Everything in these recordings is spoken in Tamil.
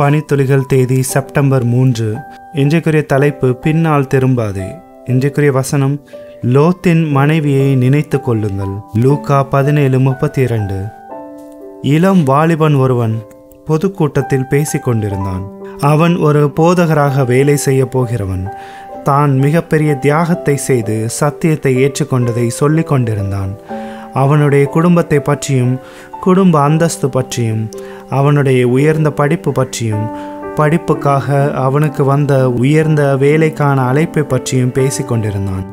பனித்துளிகள் தேதி செப்டம்பர் மூன்று. இன்றைக்குரிய தலைப்பு பின்னால் திரும்பாதே. இன்றைக்குரிய வசனம் லோத்தின் மனைவியை நினைத்து கொள்ளுங்கள். லூகா பதினேழு முப்பத்தி இரண்டு இளம் வாலிபன் ஒருவன் பொதுக்கூட்டத்தில் பேசிக்கொண்டிருந்தான். அவன் ஒரு போதகராக வேலை செய்ய போகிறவன். தான் மிகப்பெரிய தியாகத்தை செய்து சத்தியத்தை ஏற்றுக்கொண்டதை சொல்லிக் கொண்டிருந்தான். அவனுடைய குடும்பத்தை பற்றியும் குடும்ப அந்தஸ்து பற்றியும் அவனுடைய உயர்ந்த படிப்பு பற்றியும் படிப்புக்காக அவனுக்கு வந்த உயர்ந்த வேலைக்கான அழைப்பை பற்றியும் பேசிக்கொண்டிருந்தான்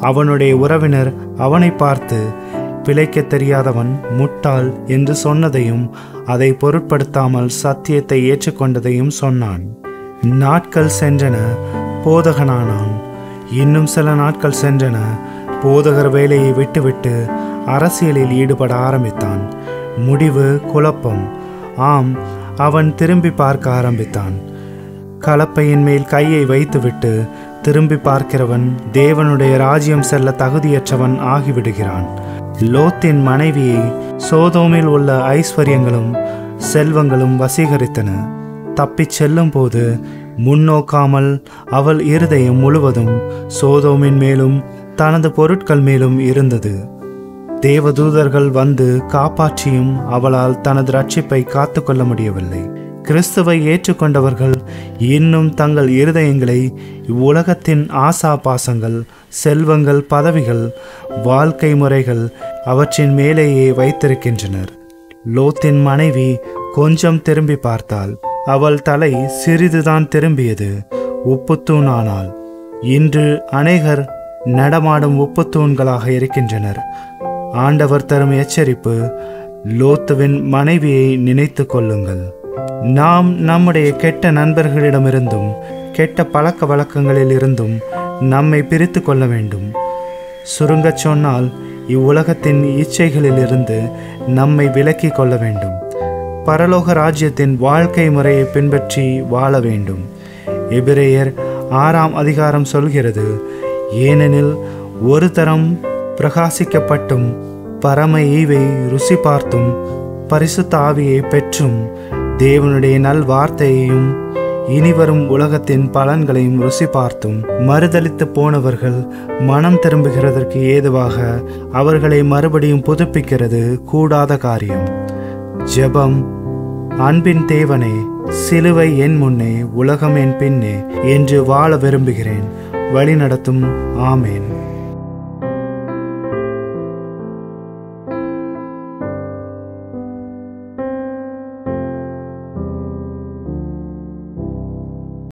அவனுடைய உறவினர் அவனை பார்த்து பிழைக்க தெரியாதவன் முட்டாள் என்று சொன்னதையும் அதை பொருட்படுத்தாமல் சத்தியத்தை ஏற்றுக்கொண்டதையும் சொன்னான். நாட்கள் சென்றன போதகனானான். இன்னும் சில நாட்கள் சென்றன போதகர் வேலையை விட்டுவிட்டு அரசியலில் ஈடுபட ஆரம்பித்தான். முடிவு குழப்பம். ஆம் அவன் திரும்பி பார்க்க ஆரம்பித்தான். கலப்பையின் மேல் கையை வைத்துவிட்டு திரும்பி பார்க்கிறவன் தேவனுடைய ராஜ்யம் செல்ல தகுதியற்றவன் ஆகிவிடுகிறான். லோத்தின் மனைவியை சோதோமில் உள்ள ஐஸ்வர்யங்களும் செல்வங்களும் வசீகரித்தன. தப்பிச் செல்லும் போது முன்னோக்காமல் அவள் இருதயம் முழுவதும் சோதோமின் மேலும் தனது பொருட்கள் மேலும் இருந்தது. தேவதூதர்கள் வந்து காப்பாற்றியும் அவளால் தனது ரட்சிப்பை காத்துக்கொள்ள முடியவில்லை. கிறிஸ்துவை ஏற்றுக்கொண்டவர்கள் இன்னும் தங்கள் இருதயங்களை இவ்வுலகத்தின் ஆசா பாசங்கள் செல்வங்கள் பதவிகள் வாழ்க்கை முறைகள் அவற்றின் மேலேயே வைத்திருக்கின்றனர். லோத்தின் மனைவி கொஞ்சம் திரும்பி பார்த்தாள். அவள் தலை சிறிதுதான் திரும்பியது. உப்புத்தூணானாள். இன்று அநேகர் நடமாடும் உப்புத்தூண்களாக இருக்கின்றனர். ஆண்டவர் தரும் எச்சரிப்பு லோத்துவின் மனைவியை நினைத்து கொள்ளுங்கள். நாம் நம்முடைய கெட்ட நண்பர்களிடமிருந்தும் கெட்ட பழக்க வழக்கங்களில் இருந்தும் நம்மை பிரித்து கொள்ள வேண்டும். சுருங்கச் சொன்னால் இவ்வுலகத்தின் இச்சைகளிலிருந்து நம்மை விலக்கிக் கொள்ள வேண்டும். பரலோக ராஜ்யத்தின் வாழ்க்கை முறையை பின்பற்றி வாழ வேண்டும். எபிரேயர் ஆறாம் அதிகாரம் சொல்கிறது ஏனெனில் ஒரு தரம் பிரகாசிக்கப்பட்டும். பரம ஈவை ருசி பார்த்தும். பரிசுத்த ஆவியை பெற்றும். தேவனுடைய நல் வார்த்தையையும் இனிவரும் உலகத்தின் பலன்களையும் ருசி பார்த்தும். மறுதளித்து போனவர்கள் மனம் திரும்புகிறதற்கு ஏதுவாக அவர்களை மறுபடியும் புதுப்பிக்கிறது கூடாத காரியம். ஜெபம். அன்பின் தேவனே சிலுவை என் முன்னே உலகம் என் பின்னே என்று வாழ விரும்புகிறேன். வழிநடத்தும். ஆமேன்.